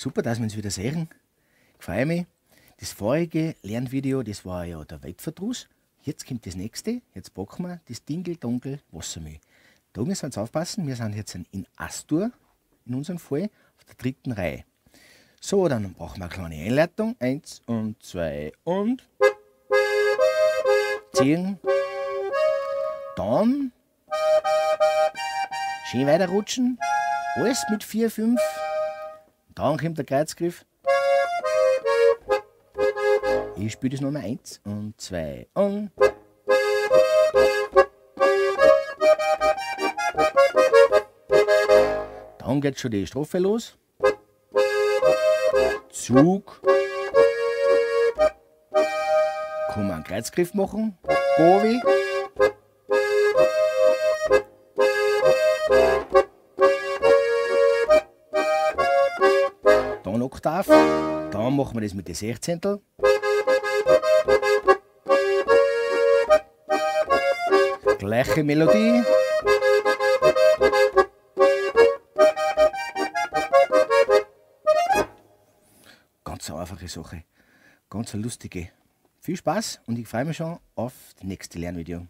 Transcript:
Super, dass wir uns wieder sehen. Freue mich. Das vorige Lernvideo, das war ja der Waldverdruss. Jetzt kommt das nächste. Jetzt packen wir das Dingeldonkel Wassermüll. Da müssen wir jetzt aufpassen. Wir sind jetzt in Astur, in unserem Fall, auf der dritten Reihe. So, dann brauchen wir eine kleine Einleitung. Eins und zwei und ziehen. Dann schön weiterrutschen. Alles mit vier, fünf. Dann kommt der Kreuzgriff. Ich spiele das Nummer 1 und 2 und. Dann geht schon die Strophe los. Zug. Kann man einen Kreuzgriff machen. Govi. Dann Oktav. Dann machen wir das mit den Sechzehntel. Gleiche Melodie. Ganz eine einfache Sache. Ganz eine lustige. Viel Spaß und ich freue mich schon auf das nächste Lernvideo.